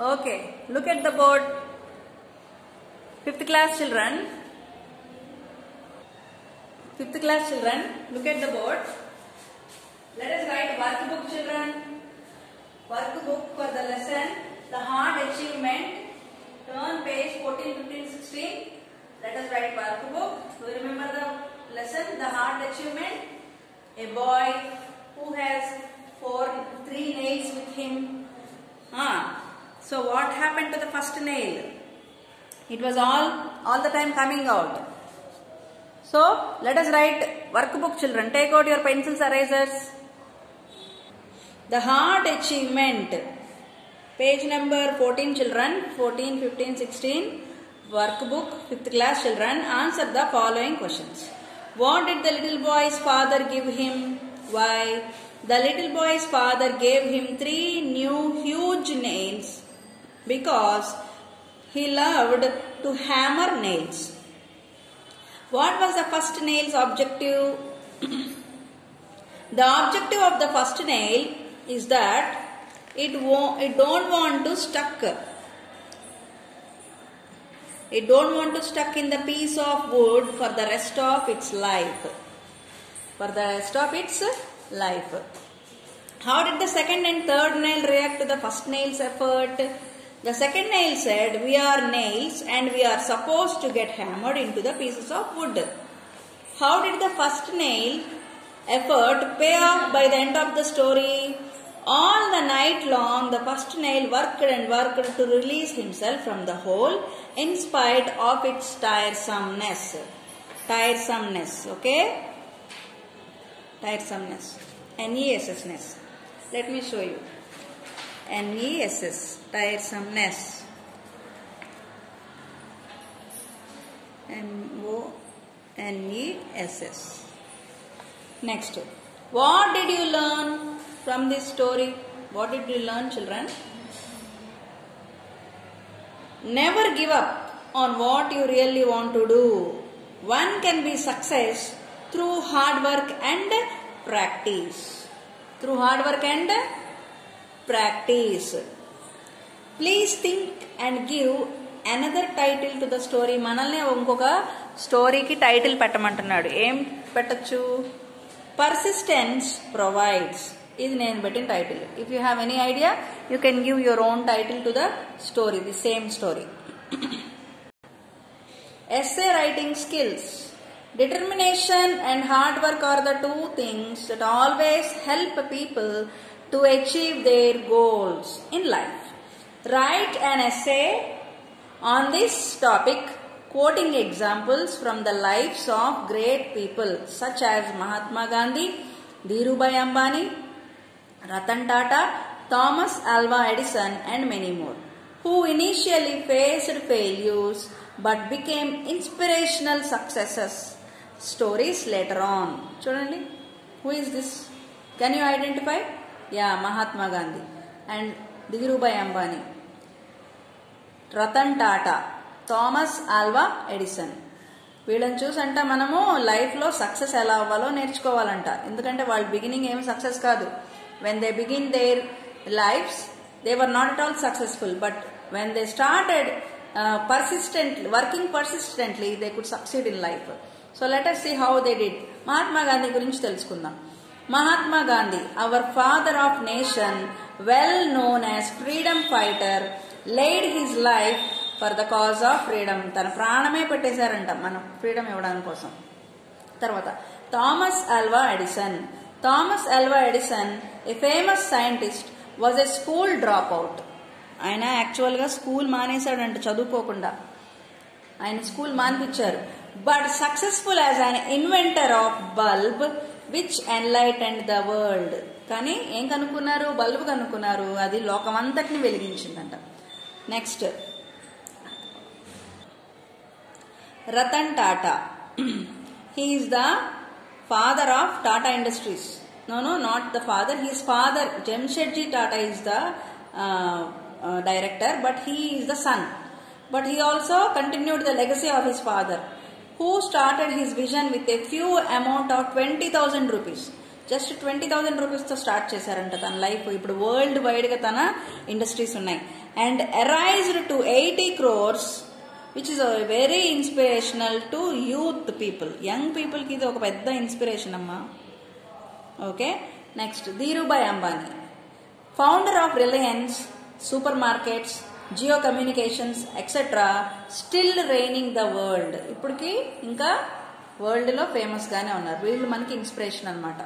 Okay, look at the board. Fifth class children. Fifth class children, look at the board. Let us write workbook children. Workbook for the lesson. The hard achievement. Turn page 14, 15, 16. Let us write workbook. Do you remember the lesson? The hard achievement. A boy who has four, three nails with him. Ah, so what happened to the first nail? It was all, all the time coming out. So let us write workbook children. Take out your pencils, erasers. The hard achievement. Page number 14 children. 14, 15, 16. Workbook 5th class children. Answer the following questions. What did the little boy's father give him? Why? The little boy's father gave him three new huge nails because he loved to hammer nails. What was the first nail's objective? the objective of the first nail is that it, it don't want to stuck. It don't want to stuck in the piece of wood for the rest of its life. For the rest of its life. How did the second and third nail react to the first nail's effort? The second nail said, We are nails and we are supposed to get hammered into the pieces of wood. How did the first nail effort pay off by the end of the story? All the night long, the first nail worked and worked to release himself from the hole in spite of its tiresomeness. Tiresomeness, okay? Tiresomeness. N-E-S-S-ness. Let me show you. N-E-S-S. Tiresomeness. M-O-N-E-S-S. Next. What did you learn from this story? What did you learn, children? Never give up on what you really want to do. One can be success through hard work and practice. Through hard work and practice please think and give another title to the story మనల్ని ఇంకొక స్టోరీకి title పెట్టమంటున్నాడు. ఏం పెట్టచ్చు? Persistence provides ఇది నేను పెట్టిన title if you have any idea you can give your own title to the story the same story as a writing skills determination and hard work are the two things that always help people to achieve their goals in life. Write an essay on this topic quoting examples from the lives of great people such as Mahatma Gandhi, Dhirubhai Ambani, Ratan Tata, Thomas Alva Edison and many more who initially faced failures but became inspirational successes stories later on. Children, who is this? Can you identify? Yeah Mahatma Gandhi. And Dhirubhai Ambani. Ratan Tata Thomas Alva Edison. వీళ్ళని చూసంట మనము లైఫ్లో success ఎలా అవ్వాలో నేర్చుకోవాలంట. ఎందుకంటే వాళ్ళ beginning ఏమి success కాదు. When they begin their lifes they were not at all successful but when they started persistently working persistently they could succeed in life so let us see how they did Mahatma Gandhi గురించి తెలుసుకుందాం. Mahatma Gandhi our father of nation well known as freedom fighter laid his life for the cause of freedom తన ప్రాణమే పెట్టేశారంట మనం freedom ఇవ్వడానికి కోసం. తర్వాత Thomas Alva Edison Thomas Alva Edison a famous scientist was a school drop out ఆయన యాక్చువల్గా school మానేశాడంట చదువుకోకుండా. ఆయన స్కూల్ మానిపించారు. బట్ సక్సెస్ఫుల్ యాజ్ ఆయన inventor of bulb which enlightened the world కానీ ఏం కనుక్కున్నారు? బల్బు కనుక్కున్నారు. అది లోకమంతటిని వెలిగించిందంట. Next Ratan Tata. He is the father of Tata industries no no not the father his father Jamshedji Tata is the director but he is the son but he also continued the legacy of his father who started his vision with a few amount of 20,000 rupees. Just twenty thousand రూపీస్తో start చేశారంట తన life ఇప్పుడు world వైడ్గా తన industries ఉన్నాయి. And arised to eighty crores which is very inspirational to youth people young పీపుల్కి ఇది ఒక పెద్ద ఇన్స్పిరేషన్ అమ్మా. Okay next Dhirubhai Ambani founder of Reliance supermarkets Jio communications etcetera still reigning the world ఇప్పటికి ఇంకా వరల్డ్లో ఫేమస్గానే ఉన్నారు. వీళ్ళు మనకి ఇన్స్పిరేషన్ అనమాట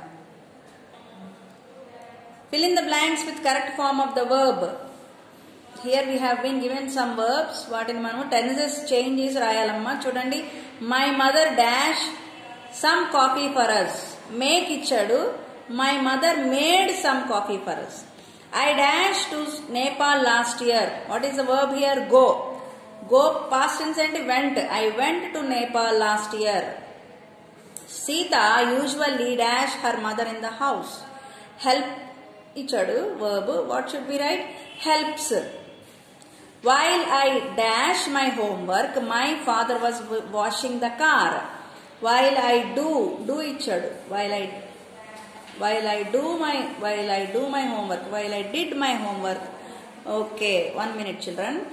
fill in the blanks with correct form of the verb here we have been given some verbs వాటిని మనం టెన్సెస్ చేంజ్ చేసి రాయాలమ్మా. చూడండి. My mother dash some coffee for us make ఇచ్చాడు. My mother made some coffee for us I dashed to Nepal last year. What is the verb here? Go. Go past tense and went. I went to Nepal last year. Sita usually dash her mother in the house. Help each other. verb. What should we write? Helps. While I dash my homework, my father was washing the car. While I do, do each other. While I while I do my while I do my homework while I did my homework. Okay one minute children.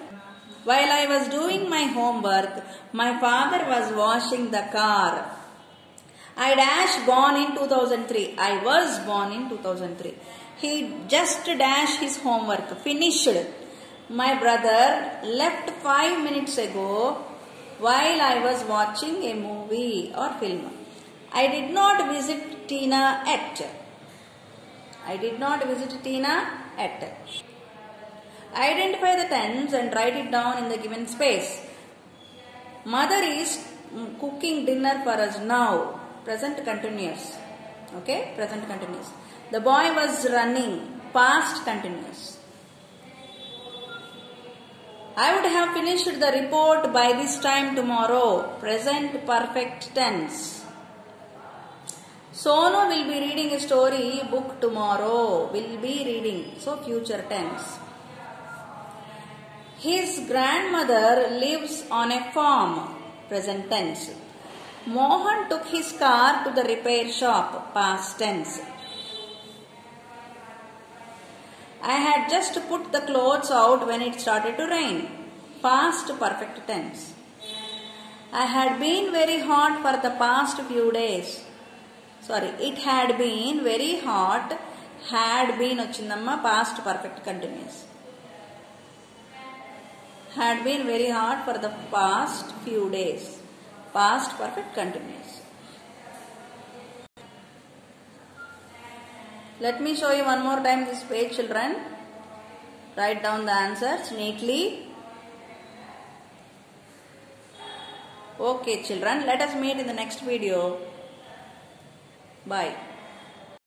While I was doing my homework my father was washing the car. I dash born in 2003 I was born in 2003 he just dash his homework finished. My brother left 5 minutes ago while I was watching a movie or film. I did not visit Tina at. I did not visit Tina at. Identify the tense and write it down in the given space. Mother is cooking dinner for us now. Present continuous. Okay, present continuous. The boy was running. Past continuous. I would have finished the report by this time tomorrow. Present perfect tense. Sonu will be reading a story book tomorrow. Will be reading. So future tense. His grandmother lives on a farm. Present tense. Mohan took his car to the repair shop. Past tense. I had just put the clothes out when it started to rain. Past perfect tense. I had been very hot for the past few days Sorry, it had been very hot. Had been వచ్చిందమ్మా past perfect continuous. Had been very hot for the past few days. Past perfect continuous. Let me show you one more time this page, children. Write down the answers neatly. Okay, children, let us meet in the next video. Bye.